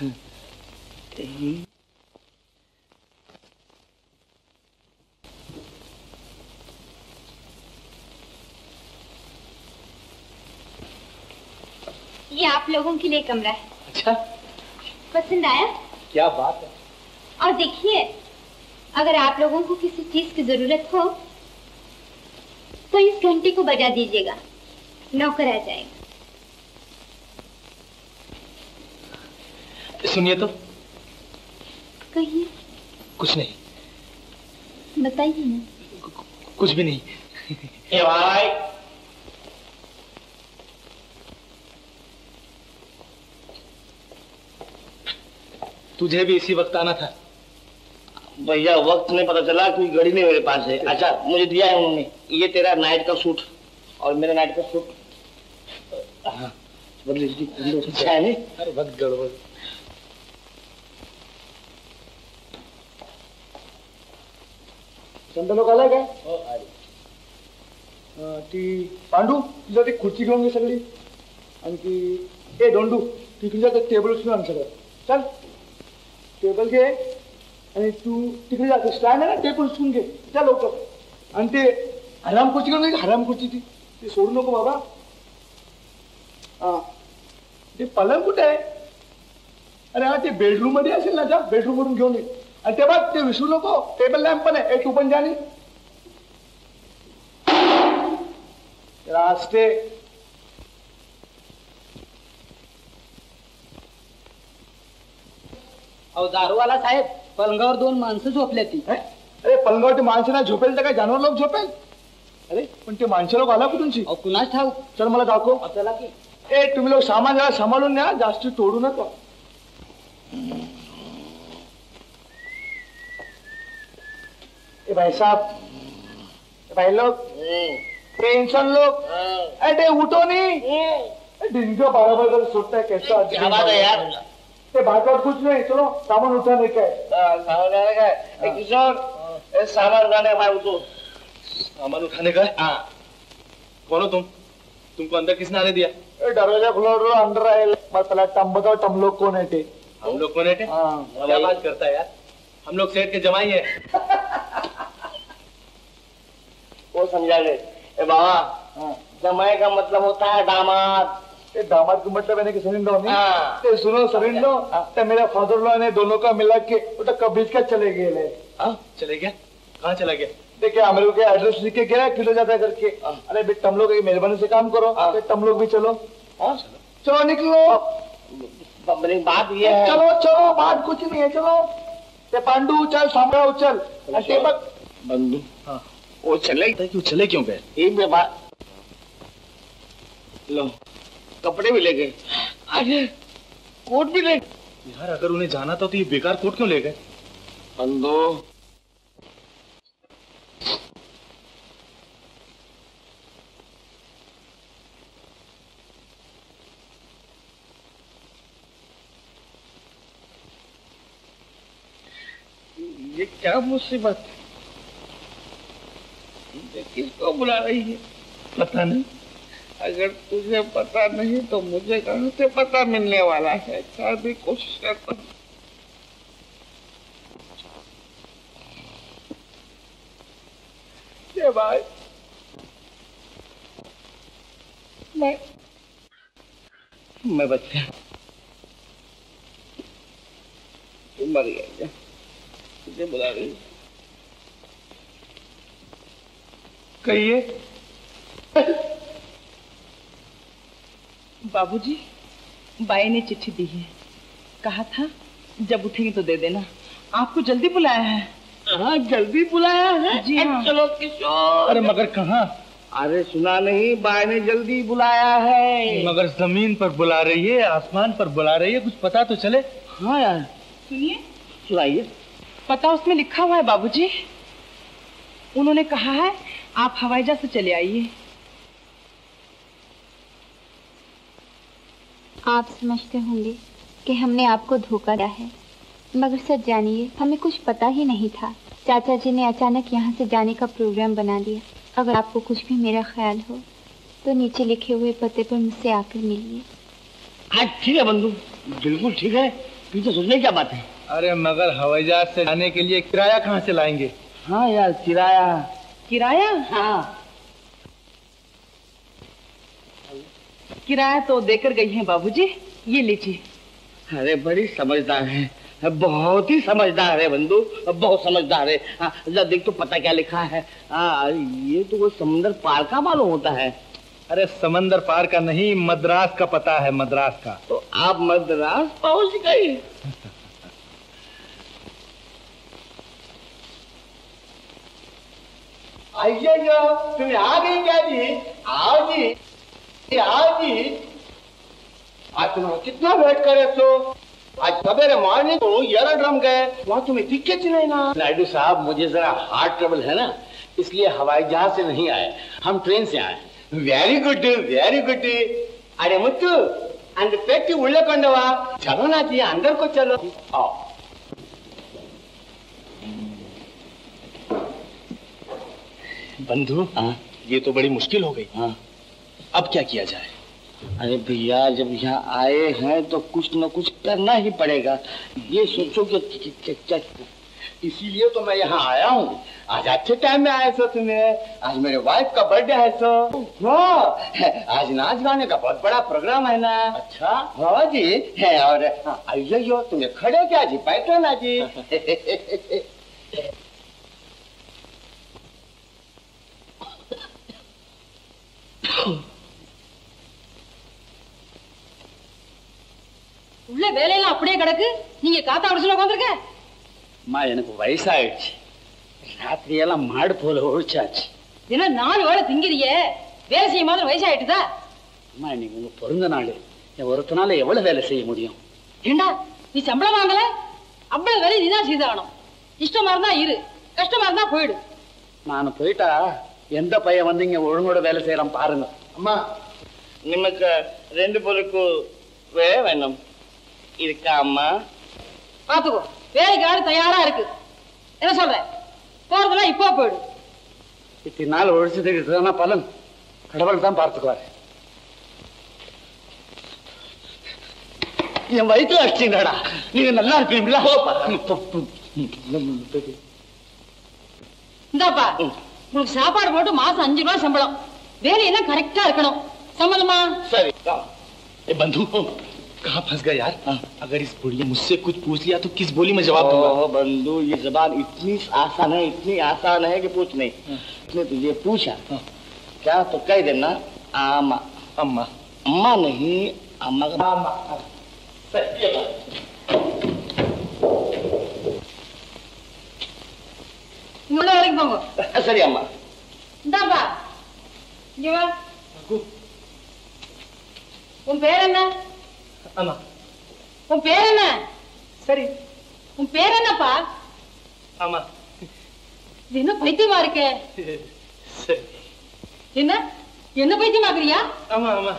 ये आप लोगों के लिए कमरा है। अच्छा। पसंद आया? क्या बात है। और देखिए अगर आप लोगों को किसी चीज़ की ज़रूरत हो तो इस घंटी को बजा दीजिएगा। नौकर आ जाएगा। सुनिए तो। कहिए। कुछ नहीं। बताइए ना। कुछ भी नहीं। ए भाई। तुझे भी इसी वक्त आना था। भैया वक्त नहीं पता चला कोई घड़ी नहीं मेरे पास है। अच्छा मुझे दिया है उन्होंने। ये तेरा नाइट का सूट और मेरा नाइट का सूट। हाँ। बदल अच्छा है? अरे बहुत गड़बड़। चंदन लोक आलाय काय अं, ती पांडू तुझ्या ती खुर्ची घेऊन घे सगळी. आणखी ए दोंडू ती तुझ्या ते टेबल उचलून आण सगळं. चल. टेबल घे आणि तू तिकडे जाते स्टँड आहे ना टेबल उचलून घे. चल लवकर. आणि ते हराम खुर्ची घेऊन हराम खुर्ची ती. ती सोडू नको बाबा. हा. ते पलंग कुठे आहे? अरे हा ते बेडरूम मध्ये असेल ना जा. बेडरूम वरून घेऊन ये. ते ते विसरू नको टेबल लॅम्प पण आहे ए तू पण जाणी रास्ते। अहो दारूवाला साहेब पलंगावर दोन माणसं झोपल्या ती अरे पलंगावरती माणसं नाही झोपेल तर काय जानवर लोक झोपेल? अरे पण ते माणसं लोक आला कुठूनची? कुणाच ठाऊ चल मला दाखव. चला की. ए तुम्ही लोक सामान जरा सांभाळून न्या जास्त तोडू नका. ए भाई साहब भाई लोग इंसान लोग अरे उठो नहीं। दिन को बारह बजे तक सोता है कैसा क्या बात है यार। ते बात बात कुछ नहीं चलो सामान उठाने का है। सामान उठाने का है। ए, किशोर ए, सामान उठाने का भाई उठो। सामान उठाने का है? हाँ। कौन हो तुम? तुमको अंदर किसने आने दिया? ए, दरवाज़ा खुला रो अंदर आए मत पहले तम बताओ तुम लोग कौन है हम लोग कौन है? हाँ। क्या बात करता है यार? हम लोग सेठ के जमाई है। वो समझा गए ए बाबा हाँ। जमाई का मतलब होता है दामाद। ये दामाद का मतलब है कि सरिंदो नहीं हाँ। ते सुनो सरिंदो ते मेरा फादर लॉ ने दोनों का मिला के वो तो कबीज का चले गए ले। हाँ चले गया कहाँ चला गया? देखिए हम लोग के एड्रेस लिख के गया किलो जाता है करके अरे बे तुम लोग मेहरबानी से काम करो। ते तुम लोग भी चलो। हाँ? चलो। निकलो। मेरी बात ये है। चलो चलो बात कुछ नहीं है चलो। ते पांडू चल सांभळाव चल। आणि ते बघ बंधु हाँ। वो चले क्यों चले क्यों गए? लो। कपड़े भी ले गए। अरे कोट भी ले यार अगर उन्हें जाना था तो ये बेकार कोट क्यों ले गए? बंधु ये क्या मुसीबत? ये किसको बुला रही है? पता नहीं। अगर तुझे पता नहीं तो मुझे कहाँ से पता मिलने वाला है? क्या भी कोशिश करता हूँ। मैं मैं बच गया तू मर गया। तुझे बुला रही है। कहिए। बाबूजी बाई ने चिट्ठी दी है। कहा था जब उठेंगे तो दे देना। आपको जल्दी बुलाया है। हाँ जल्दी बुलाया है। जी हाँ। चलो किशोर। अरे मगर कहाँ? अरे सुना नहीं बाय ने जल्दी बुलाया है। मगर ज़मीन पर बुला रही है आसमान पर बुला रही है कुछ पता तो चले। हाँ यार। सुनिए। सुनाइए। पता उसमें लिखा हुआ है बाबूजी। उन्होंने कहा है आप हवाई जहाज़ से चले आइए। आप समझते होंगे कि हमने आपको धोखा दिया है। मगर सच जानिए हमें कुछ पता ही नहीं था। चाचा जी ने अचानक यहाँ से जाने का प्रोग्राम बना दिया। अगर आपको कुछ भी मेरा ख्याल हो तो नीचे लिखे हुए पते पर मुझसे आकर मिलिए। हाँ ठीक है बंधु। बिल्कुल ठीक है। पीछे सोचने क्या बात है? अरे मगर हवाई जहाज़ से जाने के लिए किराया कहाँ से लाएँगे? हाँ यार किराया। किराया? हाँ। किराया तो देकर गई हैं बाबूजी। ये लीजिए। अरे बड़ी समझदार है। बहुत ही समझदार है बंधु। बहुत समझदार है। हाँ, जरा देख तो पता क्या लिखा है। हाँ, ये तो वो समुंदर पार का मालूम होता है। अरे समंदर पार का नहीं मद्रास का पता है मद्रास का। तो आप मद्रास पहुँच गई अयो तुम आगे क्या जी आओ जी आओ जी आज तुम कितना वेट करे तो आज सवेरे मॉर्निंग को यारा ड्रम गए वहाँ तुम्हें दिखे नहीं ना. नायडू साहब मुझे जरा हार्ट ट्रबल है ना इसलिए हवाई जहाज़ से नहीं आए। हम ट्रेन से आए। वेरी गुड वेरी गुड अरे मुत्तु अंदर पेटी उल्ले कंडवा चलो ना जी अंदर को चलो। आओ। बंधु हाँ। ये तो बड़ी मुश्किल हो गई। हाँ। अब क्या किया जाए? अरे भैया जब यहाँ आए हैं तो कुछ न कुछ करना ही पड़ेगा। ये सोचो कि इसीलिए तो मैं यहाँ आया हूँ। आज अच्छे टाइम में आए सो तुम्हें। आज मेरे वाइफ का बर्थडे है सो हाँ आज नाच गाने का बहुत बड़ा प्रोग्राम है ना। अच्छा? हाँ जी। है और हाँ, अयो तुम्हें खड़े क्या जी? बैठो ना जी। உள்ள வேலையெல்லாம் அப்படியே கிடக்கு. நீங்க காத்தா அடிச்சுல உட்காந்துருக்க அம்மா எனக்கு வயசாயிடுச்சு. ராத்திரியெல்லாம் மாடு போல ஒழிச்சாச்சு. தினம் நாலு வேளை திங்கிறியே? வேலை செய்ய மாதிரி வயசாயிட்டுதா? அம்மா இன்னைக்கு உங்க பிறந்த நாள். என் ஒருத்தனால எவ்வளவு வேலை செய்ய முடியும்? ஏண்டா நீ சம்பளம் வாங்கல? அவ்வளவு வேலை நீதான் செய்தாகணும். இஷ்டமா இருந்தா இரு. கஷ்டமா இருந்தா போயிடு. நான் போயிட்டா எந்த பையன் வந்து இங்க ஒழுங்கோட வேலை செய்யறான் பாருங்க அம்மா நிமக்கு ரெண்டு பொருக்கு வே வேணும் இருக்கா அம்மா பாத்துக்கோ வேலைக்கு ஆடு தயாரா இருக்கு என்ன சொல்ற போறதெல்லாம் இப்போ போயிடு இத்தனை நாள் ஒழிச்சதுக்கு இதுதானா பலன் கடவுள் தான் பார்த்துக்குவாரு என் வயிற்றுல அடிச்சிங்கடா நீங்க நல்லா இருப்பீங்களா இந்தாப்பா உங்களுக்கு சாப்பாடு போட்டு மாசம் அஞ்சு ரூபாய் சம்பளம் வேலையெல்லாம் கரெக்டா இருக்கணும் சம்மதமா சரி ए बंधु कहाँ फंस गया यार अगर इस बुढ़िया मुझसे कुछ पूछ लिया तो किस बोली में जवाब दूंगा ओह बंधु ये जबान इतनी आसान है इतनी आसान है कि पूछ नहीं उसने तुझे पूछा क्या तो कह देना आमा अम्मा अम्मा नहीं अम्मा का ஆமா சரி ये முன்ன வரைக்கும் போங்க. சரி அம்மா. இந்தாப்பா. இங்க வா. உன் பேர் என்ன? ஆமா உன் பேர் என்ன? சரி. உன் பேர் என்னப்பா? ஆமா இது என்ன பைத்தியமா இருக்கே? சரி. என்ன? என்ன பைத்தியம் ஆகுறியா ஆமா ஆமா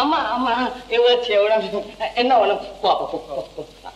ஆமா ஆமா எவ்வளவு எவ்வளவு என்ன ஒண்ணு போ.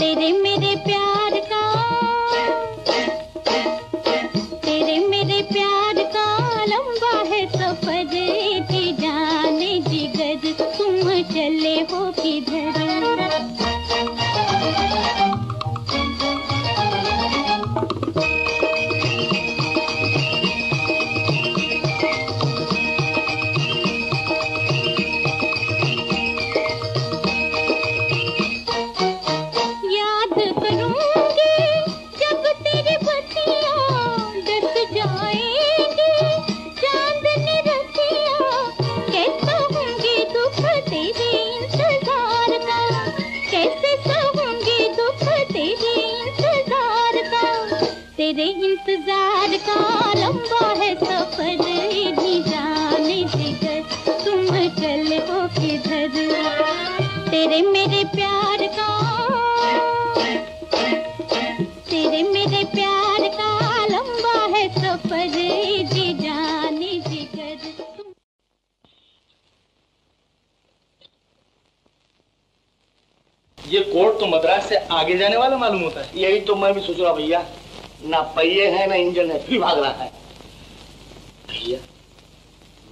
तेरे मेरे प्यार आगे जाने वाला मालूम होता है। यही तो मैं भी सोच रहा भैया। ना पहिए है ना इंजन है फिर भाग रहा है। भैया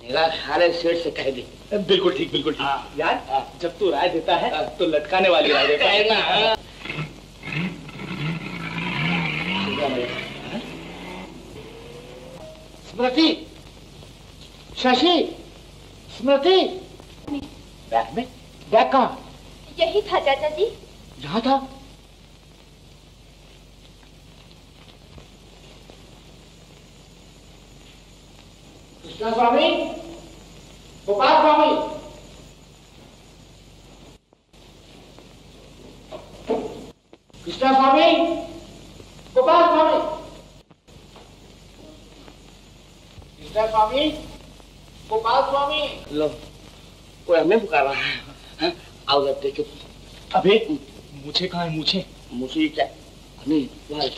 मेरा ख्याल है सेठ से कह दे। बिल्कुल ठीक बिल्कुल ठीक। हाँ। यार हाँ। जब तू राय देता है हाँ। तो लटकाने वाली राय देता है। कहना हाँ। स्मृति शशि स्मृति। बैग में? बैग कहाँ? यही था चाचा जी। यहाँ था? कृष्णा स्वामी गोपाल स्वामी कृष्णा स्वामी गोपाल स्वामी कृष्णा स्वामी गोपाल स्वामी लो कोई हमें पुकार रहा है हाँ? आओ जब देखो अबे मुझे कहा है मुझे मुझे क्या नहीं वहाँ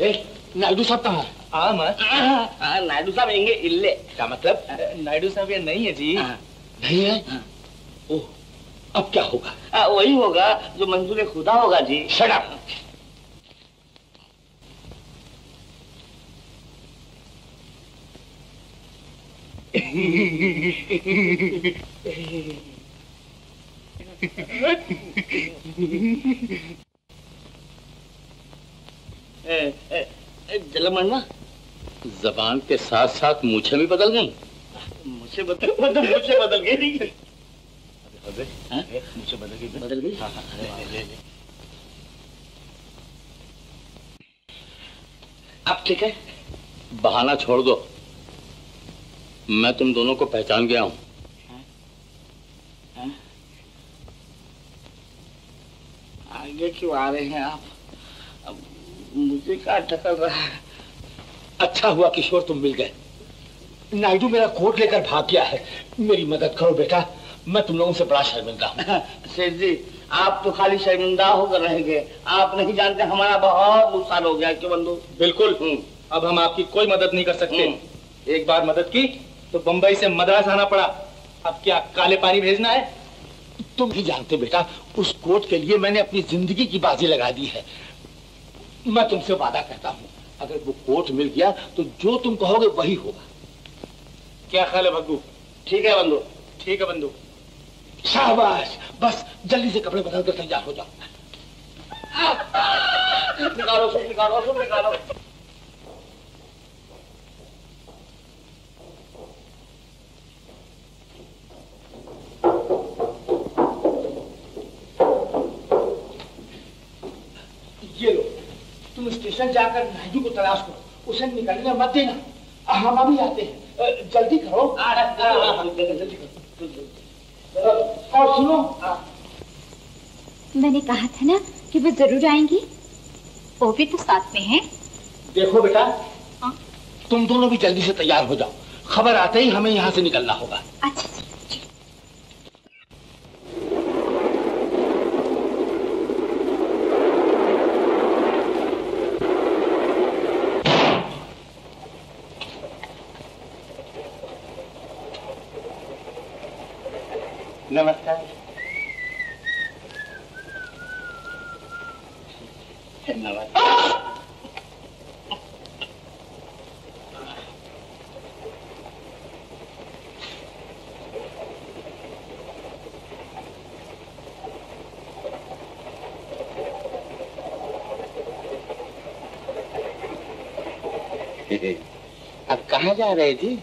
ए नायडू साहब कहाँ है आ हाँ, नायडू साहब आएँगे इल्ले। क्या मतलब? नायडू साहब ये नहीं है जी। हाँ, नहीं है? हाँ। ओह अब क्या होगा? हाँ, वही होगा जो मंजूर खुदा होगा जी। ए, जलमणवा जबान के साथ साथ मुझे भी बदल गई। मुझसे बदल बदल मुझसे बदल गई हाँ? मुझे बदल गई। बदल गई? ले, ले। अब ठीक है बहाना छोड़ दो। मैं तुम दोनों को पहचान गया हूँ। आगे क्यों आ रहे हैं आप? अब मुझे क्या टकर रहा है? अच्छा हुआ किशोर तुम मिल गए। नायडू मेरा कोट लेकर भाग गया है। मेरी मदद करो बेटा मैं तुम लोगों से बड़ा शर्मिंदा हूँ। सेठ जी आप तो खाली शर्मिंदा होकर रहेंगे। आप नहीं जानते हमारा बहुत नुकसान हो गया क्यों बंधु? बिल्कुल। अब हम आपकी कोई मदद नहीं कर सकते। एक बार मदद की तो बंबई से मद्रास आना पड़ा। अब क्या काले पानी भेजना है? तुम ही जानते बेटा उस कोट के लिए मैंने अपनी ज़िंदगी की बाजी लगा दी है। मैं तुमसे वादा करता हूँ। अगर वो कोर्ट मिल गया तो जो तुम कहोगे वही होगा। क्या ख्याल है भग्गू ठीक है बंधु। ठीक है बंधु। शाबाश। बस जल्दी से कपड़े बदल कर तैयार हो जाओ। निकालो निकालो निकालो। स्टेशन जाकर नायडू को तलाश करो। उसे निकलने मत देना। हम अभी आते हैं। जल्दी करो। जल्दी करो और सुनो। मैंने कहा था ना कि वो ज़रूर आएँगी। वो भी तो साथ में है। देखो बेटा तुम दोनों भी जल्दी से तैयार हो जाओ। खबर आते ही हमें यहाँ से निकलना होगा अच्छा जी नमस्कार। नमस्कार अब कहाँ जा रहे जी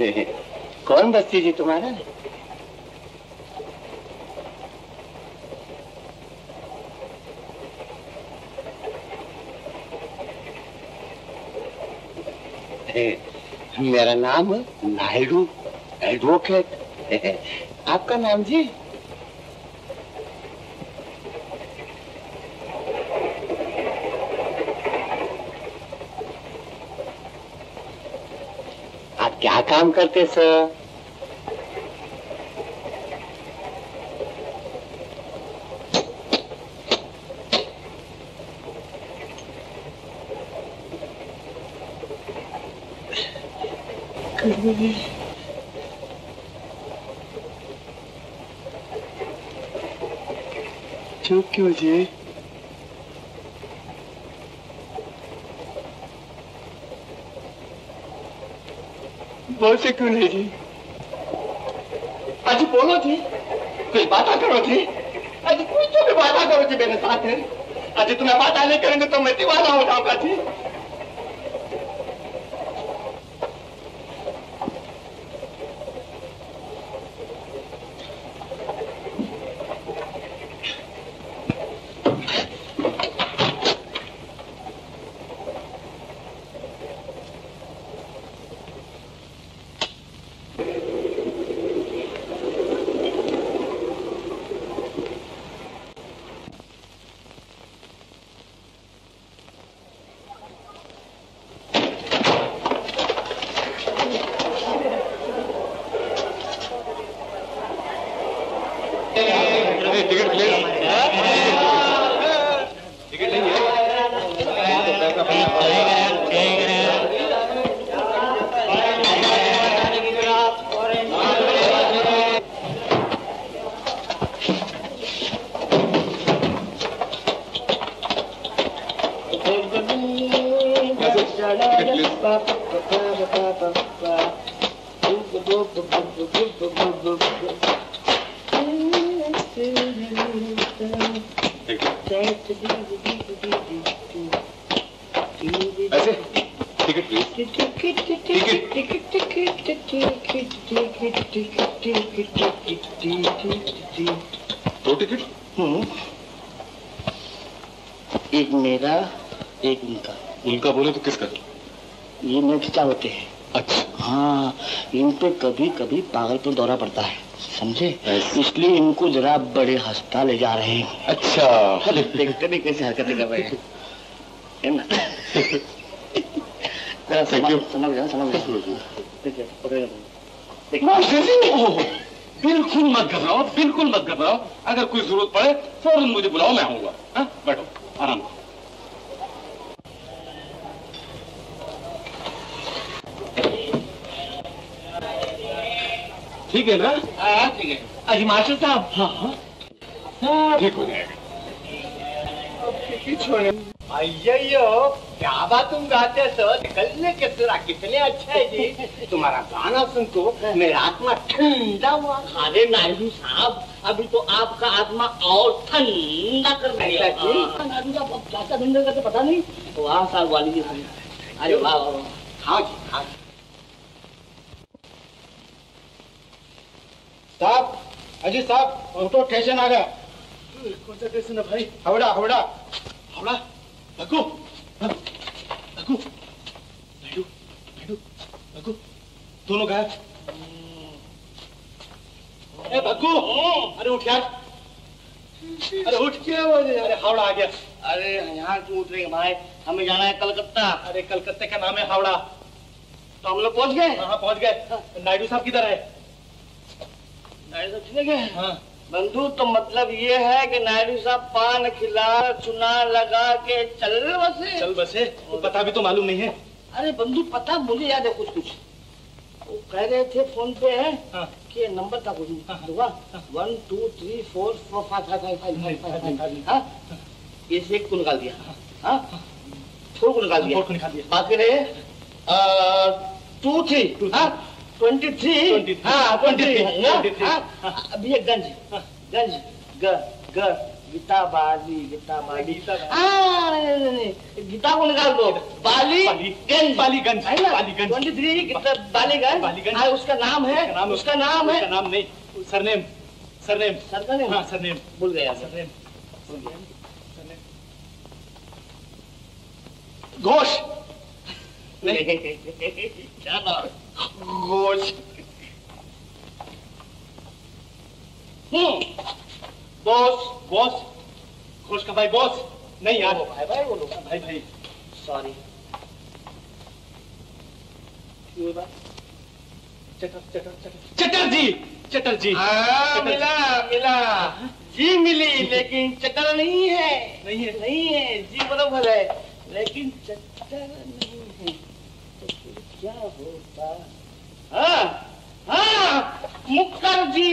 कौन बस्ती जी तुम्हारा? मेरा नाम नायडू एडवोकेट आपका नाम जी आप क्या काम करते सर। चुप क्यों जी बोल से क्यों नहीं? जी अज बोलो जी, कोई बात करो जी। कोई तो भी बात करो जी मेरे साथ। है आज तुम्हें बात नहीं करेंगे तो मैं दीवाना हो जाऊँगा जी टिकट ले टिकट लेंगे ऐसे टिकट प्लीज़ दो टिकट एक मेरा एक उनका। उनका बोले तो किसका? ये नोट होते हैं? अच्छा। हाँ इन पे कभी कभी पागलपुर दौरा पड़ता है समझे? इसलिए इनको जरा बड़े अस्पताल ले जा रहे हैं। अच्छा। देखते नहीं कैसे हरकतें कर रहे हैं। है ना. समझ गया समझ गया बिल्कुल मत घबराओ बिल्कुल मत घबराओ। अगर कोई ज़रूरत पड़े फ़ौरन मुझे बुलाओ मैं आऊँगा। हाँ? बैठो आराम ठीक है ना? हाँ, हाँ ठीक है। अजी मास्टर साहब ठीक हो। जाएगा क्या बात तुम गाते हो निकलने के सुरा कितने अच्छा है जी। तुम्हारा गाना सुन तो हाँ। मेरा आत्मा ठंडा हुआ। अरे नायडू साहब अभी तो आपका आत्मा और ठंडा कर रहा है। पता नहीं? वाह साहब वाली जी अरे वाह। हाँ जी हाँ जी। साहब अजी साहब ऑटो स्टेशन आ गया। कौन सा स्टेशन है भाई? हावड़ा हावड़ा। हावड़ा? भगू भगू नायडू नायडू भगू दोनों गायब। ए भगू अरे उठ यार। अरे उठ। क्या बोले अरे हावड़ा आ गया। अरे यहाँ क्यों उतरेंगे भाई? हमें जाना है कलकत्ता। अरे कलकत्ते का नाम है हावड़ा। तो हम लोग पहुँच गए? हाँ पहुँच गए। नायडू साहब किधर है नायडू साहब चले गए हाँ बंधु तो मतलब ये है कि नायडू साहब पान खिला चुना लगा के चल बसे। चल बसे तो पता भी तो मालूम नहीं है। अरे बंधु पता मुझे याद है कुछ कुछ। वो कह रहे थे फ़ोन पे है हाँ। कि नंबर था कुछ हुआ। One two three four four five five five five five हाँ। ये से एक को निकाल दिया। हाँ। फोर निकाल दिया। फोर को निकाल दिया। बाकी रहे टू थ्री हाँ? ट्वेंटी थ्री 23, ट्वेंटी थ्री अभी एक गंज गंज ग ग गीता बाली गीता बाली नहीं, नहीं, नहीं, गीता को निकाल दो। बाली बाली, गंज। बालीगंज, है ना? Ballygunge. Twenty three Geeta Ballygunge Ballygunge. हाँ, उसका नाम है उसका नाम उसका नाम है। नाम नहीं सरनेम सरनेम। सर का नाम हाँ सरनेम। भूल गया सर सरनेम घोष। क्या नाम? घोष हम्म बॉस बॉस घोष का भाई बॉस नहीं यार भाई भाई बोलो भाई भाई सॉरी चटर चटर चटर चटर्जी चटर्जी हाँ मिला मिला जी मिली लेकिन चटर नहीं है नहीं है नहीं है जी बराबर है लेकिन चटर नहीं है क्या होता हाँ हाँ जी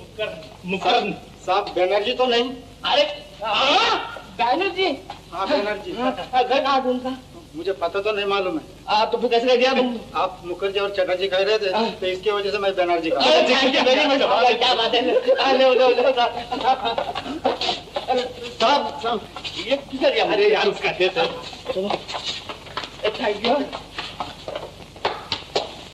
मुकर्न मुकर्न साहब बैनर्जी तो नहीं। अरे हाँ बैनर्जी? हाँ बैनर्जी। हाँ, घर कहाँ उनका? मुझे पता तो नहीं मालूम है। आ, तो फिर कैसे दिया तुम आप मुखर्जी और चटर्जी कह रहे थे तो इसकी वजह से मैं बैनर्जी का क्या बात है। ये किधर अरे यार उसका थैंक यू।